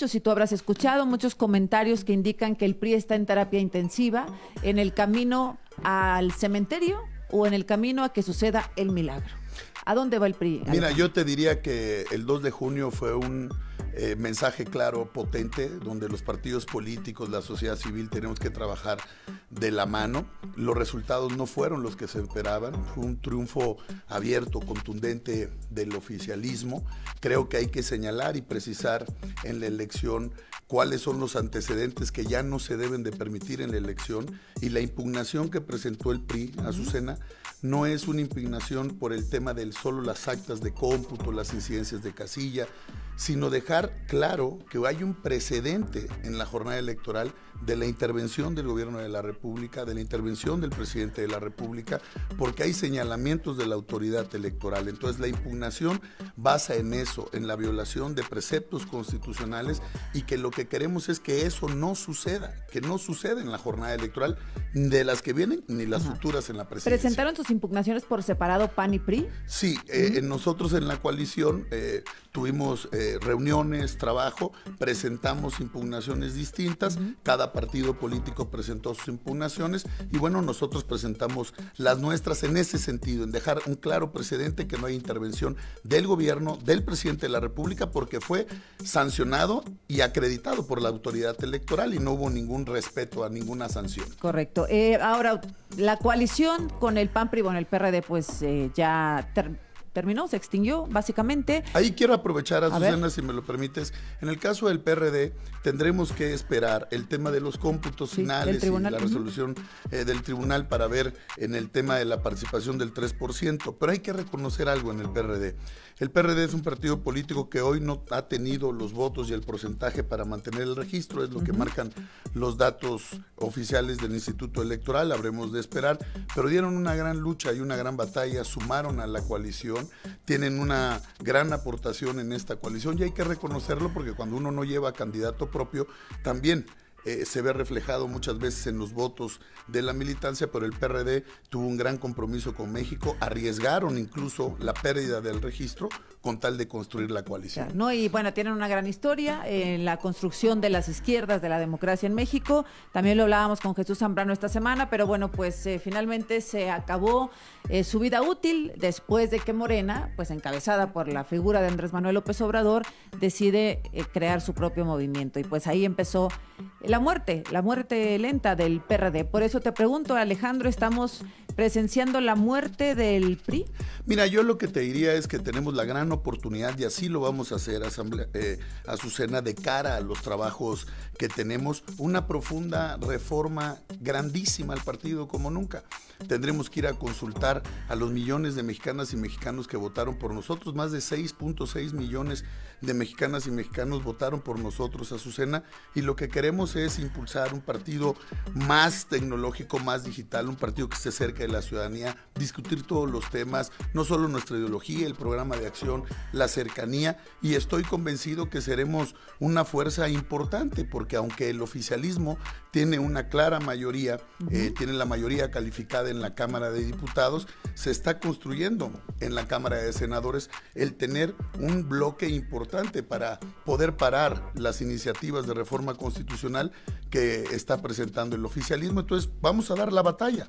muchos, y tú habrás escuchado, muchos comentarios que indican que el PRI está en terapia intensiva, en el camino al cementerio o en el camino a que suceda el milagro. ¿A dónde va el PRI? Mira, yo te diría que el 2 de junio fue un eh, mensaje claro, potente, donde los partidos políticos, la sociedad civil tenemos que trabajar de la mano. Los resultados no fueron los que se esperaban, fue un triunfo abierto, contundente del oficialismo. Creo que hay que señalar y precisar en la elección cuáles son los antecedentes que ya no se deben de permitir en la elección y la impugnación que presentó el PRI, Azucena, no es una impugnación por el tema del solo las actas de cómputo, las incidencias de casilla, sino dejar claro que hay un precedente en la jornada electoral de la intervención del gobierno de la República, de la intervención del presidente de la República, porque hay señalamientos de la autoridad electoral. Entonces la impugnación basa en eso, en la violación de preceptos constitucionales y que lo que queremos es que eso no suceda, que no suceda en la jornada electoral de las que vienen ni las futuras en la presidencia. ¿Presentaron sus impugnaciones por separado PAN y PRI? Sí, eh, nosotros en la coalición eh, tuvimos eh, reuniones, trabajo, presentamos impugnaciones distintas, cada partido político presentó sus impugnaciones y bueno, nosotros presentamos las nuestras en ese sentido, en dejar un claro precedente que no hay intervención del gobierno, del presidente de la República, porque fue sancionado y acreditado por la autoridad electoral y no hubo ningún respeto a ninguna sanción. Correcto. Eh, ahora, la coalición con el PAN, PRI, bueno, el PRD, pues eh, ya terminó, se extinguió, básicamente. Ahí quiero aprovechar, a Susana, si me lo permites. En el caso del PRD, tendremos que esperar el tema de los cómputos finales y la resolución eh, del tribunal para ver en el tema de la participación del 3%. Pero hay que reconocer algo en el PRD. El PRD es un partido político que hoy no ha tenido los votos y el porcentaje para mantener el registro, es lo que marcan los datos oficiales del Instituto Electoral, habremos de esperar, pero dieron una gran lucha y una gran batalla, sumaron a la coalición, tienen una gran aportación en esta coalición y hay que reconocerlo porque cuando uno no lleva candidato propio, también eh, se ve reflejado muchas veces en los votos de la militancia, pero el PRD tuvo un gran compromiso con México, arriesgaron incluso la pérdida del registro con tal de construir la coalición. no, y bueno, tienen una gran historia en la construcción de las izquierdas, de la democracia en México. También lo hablábamos con Jesús Zambrano esta semana, pero bueno, pues eh, finalmente se acabó eh, su vida útil después de que Morena, pues encabezada por la figura de Andrés Manuel López Obrador, decide crear su propio movimiento. Y pues ahí empezó la muerte, la muerte lenta del PRD. Por eso te pregunto, Alejandro, ¿estamos presenciando la muerte del PRI? Mira, yo lo que te diría es que tenemos la gran oportunidad, y así lo vamos a hacer, eh, Azucena, de cara a los trabajos que tenemos, una profunda reforma grandísima al partido como nunca. Tendremos que ir a consultar a los millones de mexicanas y mexicanos que votaron por nosotros, más de 6.6 millones de mexicanas y mexicanos votaron por nosotros, Azucena, y lo que queremos es impulsar un partido más tecnológico, más digital, un partido que esté cerca de la ciudadanía, discutir todos los temas, no solo nuestra ideología, el programa de acción, la cercanía, y estoy convencido que seremos una fuerza importante, porque aunque el oficialismo tiene una clara mayoría, eh, tiene la mayoría calificada en la Cámara de Diputados, se está construyendo en la Cámara de Senadores el tener un bloque importante para poder parar las iniciativas de reforma constitucional que está presentando el oficialismo. Entonces, vamos a dar la batalla.